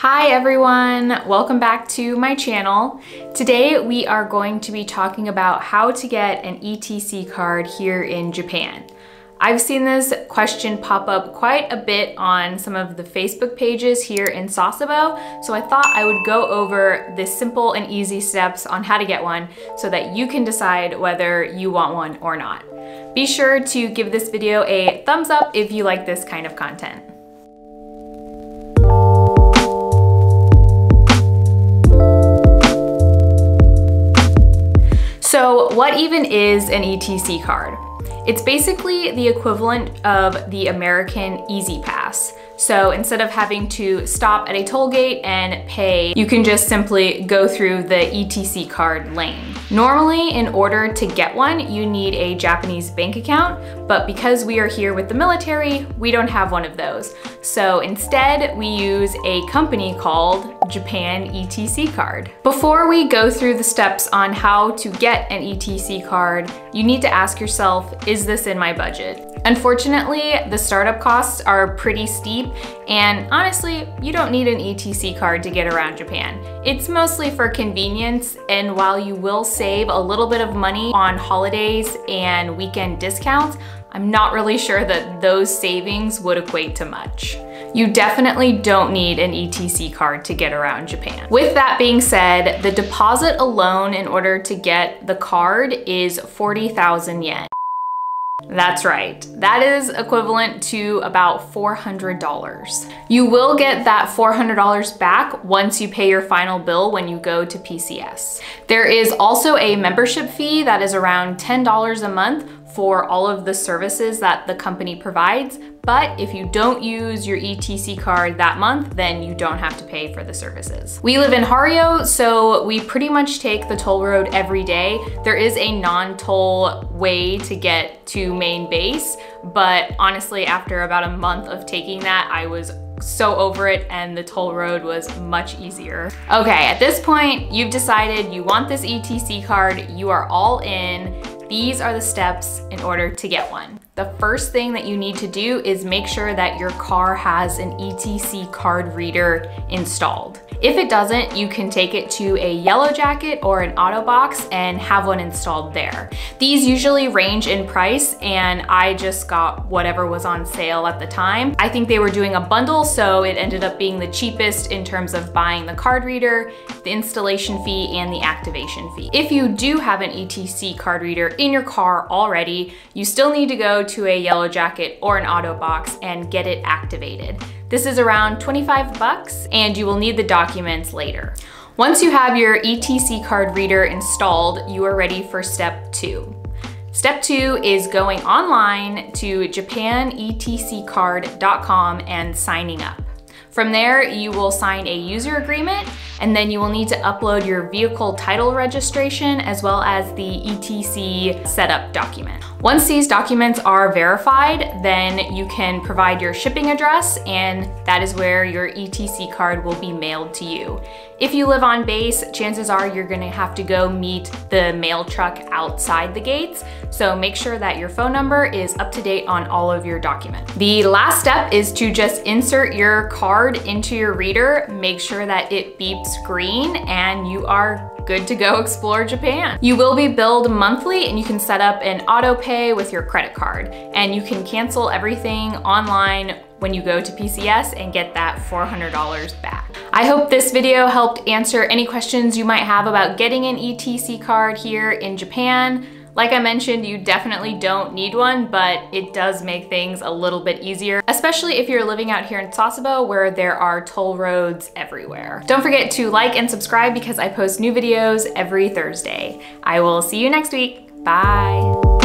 Hi everyone, welcome back to my channel. Today we are going to be talking about how to get an ETC card here in Japan. I've seen this question pop up quite a bit on some of the Facebook pages here in Sasebo, so I thought I would go over the simple and easy steps on how to get one so that you can decide whether you want one or not. Be sure to give this video a thumbs up if you like this kind of content. So what even is an ETC card? It's basically the equivalent of the American E-ZPass. So instead of having to stop at a toll gate and pay, you can just simply go through the ETC card lane. Normally, in order to get one, you need a Japanese bank account, but because we are here with the military, we don't have one of those. So instead, we use a company called Japan ETC card. Before we go through the steps on how to get an ETC card, you need to ask yourself, is this in my budget? Unfortunately, the startup costs are pretty steep and honestly, you don't need an ETC card to get around Japan. It's mostly for convenience and while you will save a little bit of money on holidays and weekend discounts, I'm not really sure that those savings would equate to much. You definitely don't need an ETC card to get around Japan. With that being said, the deposit alone in order to get the card is 40,000 yen. That's right. That is equivalent to about $400. You will get that $400 back once you pay your final bill when you go to PCS. There is also a membership fee that is around $10 a month for all of the services that the company provides, but if you don't use your ETC card that month, then you don't have to pay for the services. We live in Hario, so we pretty much take the toll road every day. There is a non-toll way to get to main base, but honestly, after about a month of taking that, I was so over it and the toll road was much easier. Okay, at this point, you've decided you want this ETC card, you are all in, these are the steps in order to get one. The first thing that you need to do is make sure that your car has an ETC card reader installed. If it doesn't, you can take it to a yellow jacket or an Autobacs and have one installed there. These usually range in price and I just got whatever was on sale at the time. I think they were doing a bundle, so it ended up being the cheapest in terms of buying the card reader, the installation fee, and the activation fee. If you do have an ETC card reader in your car already, you still need to go to a yellow jacket or an Autobacs and get it activated. This is around 25 bucks and you will need the documents later. Once you have your ETC card reader installed, you are ready for step two. Step two is going online to japanetccard.com and signing up. From there, you will sign a user agreement and then you will need to upload your vehicle title registration as well as the ETC setup document. Once these documents are verified, then you can provide your shipping address and that is where your ETC card will be mailed to you. If you live on base, chances are you're gonna have to go meet the mail truck outside the gates, so make sure that your phone number is up to date on all of your documents. The last step is to just insert your card into your reader, make sure that it beeps green, and you are good to go explore Japan. You will be billed monthly and you can set up an auto pay with your credit card, and you can cancel everything online when you go to PCS and get that $400 back. I hope this video helped answer any questions you might have about getting an ETC card here in Japan. Like I mentioned, you definitely don't need one, but it does make things a little bit easier, especially if you're living out here in Sasebo where there are toll roads everywhere. Don't forget to like and subscribe because I post new videos every Thursday. I will see you next week. Bye.